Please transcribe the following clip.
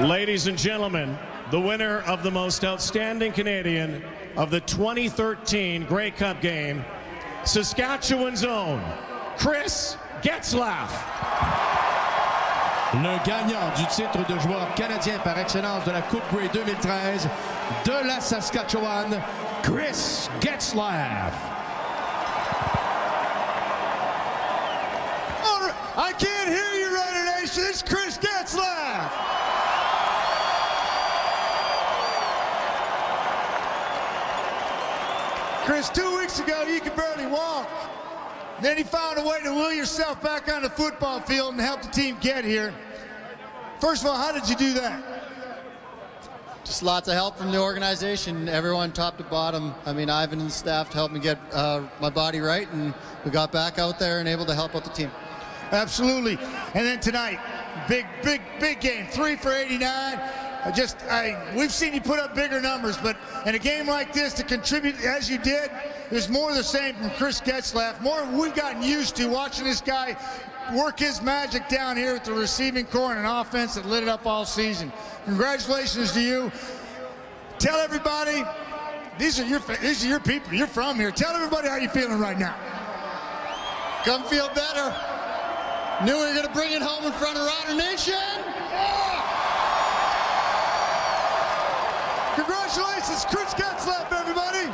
Ladies and gentlemen, the winner of the most outstanding Canadian of the 2013 Grey Cup game, Saskatchewan's own Chris Getzlaf. Le gagnant du titre de joueur canadien par excellence de la Coupe Grey 2013 de la Saskatchewan, Chris Getzlaf. I can't hear you, Rider Nation. It's Chris Chris, two weeks ago, you could barely walk. Then you found a way to will yourself back on the football field and help the team get here. First of all, how did you do that? Just lots of help from the organization, everyone top to bottom. I mean, Ivan and the staff helped me get uh, my body right, and we got back out there and able to help out the team. Absolutely. And then tonight, big, big, big game. Three for 89. I just, I, we've seen you put up bigger numbers, but in a game like this to contribute as you did, there's more of the same from Chris Getzlaf. More we've gotten used to watching this guy work his magic down here at the receiving corps and an offense that lit it up all season. Congratulations to you. Tell everybody, these are your these are your people. You're from here. Tell everybody how you're feeling right now. Come feel better. Knew we were going to bring it home in front of Rider Nation. Yeah. Congratulations, Chris Getzlaf, everybody.